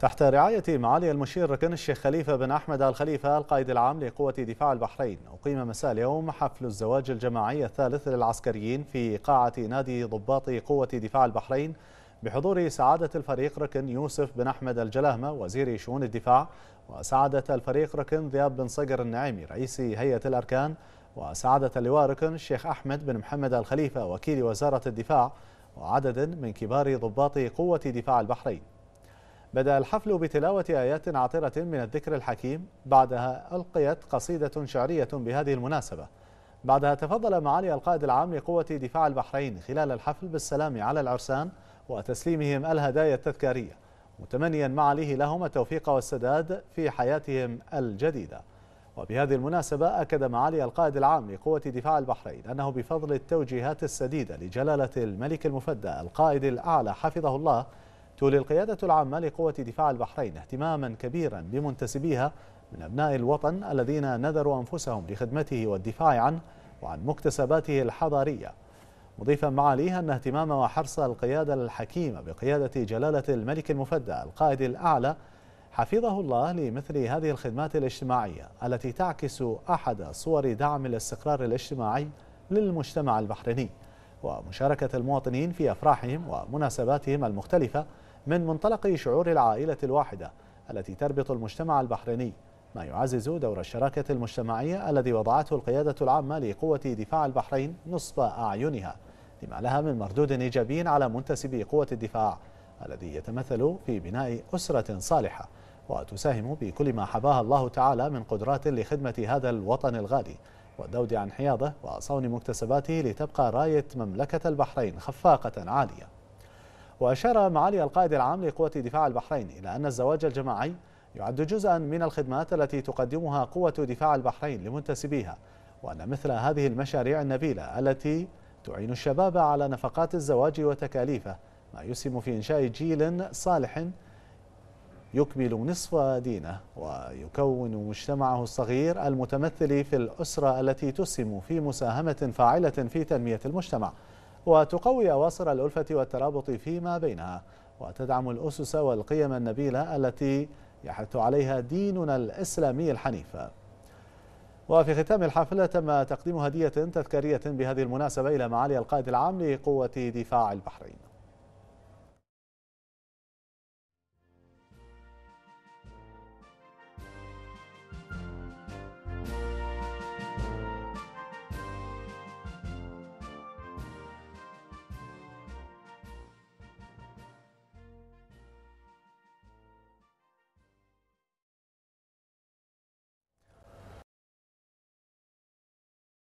تحت رعاية معالي المشير ركن الشيخ خليفة بن أحمد الخليفة القائد العام لقوة دفاع البحرين. أقيم مساء اليوم حفل الزواج الجماعي الثالث للعسكريين في قاعة نادي ضباط قوة دفاع البحرين بحضور سعادة الفريق ركن يوسف بن أحمد الجلاهمة وزير شؤون الدفاع وسعادة الفريق ركن ذياب بن صقر النعيمي رئيس هيئة الأركان وسعادة اللواء ركن الشيخ أحمد بن محمد الخليفة وكيل وزارة الدفاع وعدد من كبار ضباط قوة دفاع البحرين. بدأ الحفل بتلاوة آيات عطرة من الذكر الحكيم بعدها ألقيت قصيدة شعرية بهذه المناسبة. بعدها تفضل معالي القائد العام لقوة دفاع البحرين خلال الحفل بالسلام على العرسان وتسليمهم الهدايا التذكارية متمنيا معاليه لهم التوفيق والسداد في حياتهم الجديدة. وبهذه المناسبة أكد معالي القائد العام لقوة دفاع البحرين أنه بفضل التوجيهات السديدة لجلالة الملك المفدى القائد الأعلى حفظه الله تولي القيادة العامة لقوة دفاع البحرين اهتماما كبيرا بمنتسبيها من أبناء الوطن الذين نذروا أنفسهم لخدمته والدفاع عنه وعن مكتسباته الحضارية. مضيفا معاليه أن اهتمام وحرص القيادة الحكيمة بقيادة جلالة الملك المفدى القائد الأعلى حفظه الله لمثل هذه الخدمات الاجتماعية التي تعكس أحد صور دعم الاستقرار الاجتماعي للمجتمع البحريني. ومشاركة المواطنين في أفراحهم ومناسباتهم المختلفة من منطلق شعور العائلة الواحدة التي تربط المجتمع البحريني ما يعزز دور الشراكة المجتمعية الذي وضعته القيادة العامة لقوة دفاع البحرين نصب أعينها لما لها من مردود إيجابي على منتسبي قوة الدفاع الذي يتمثل في بناء أسرة صالحة وتساهم بكل ما حباها الله تعالى من قدرات لخدمة هذا الوطن الغالي والذود عن حياضه وصون مكتسباته لتبقى راية مملكة البحرين خفاقة عالية. وأشار معالي القائد العام لقوة دفاع البحرين إلى أن الزواج الجماعي يعد جزءا من الخدمات التي تقدمها قوة دفاع البحرين لمنتسبيها وأن مثل هذه المشاريع النبيلة التي تعين الشباب على نفقات الزواج وتكاليفه ما يسهم في إنشاء جيل صالح يكمل نصف دينه ويكون مجتمعه الصغير المتمثل في الأسرة التي تسهم في مساهمة فاعلة في تنمية المجتمع. وتقوي أواصر الألفة والترابط فيما بينها وتدعم الأسس والقيم النبيلة التي يحث عليها ديننا الإسلامي الحنيف. وفي ختام الحفلة تم تقديم هدية تذكارية بهذه المناسبة إلى معالي القائد العام لقوة دفاع البحرين.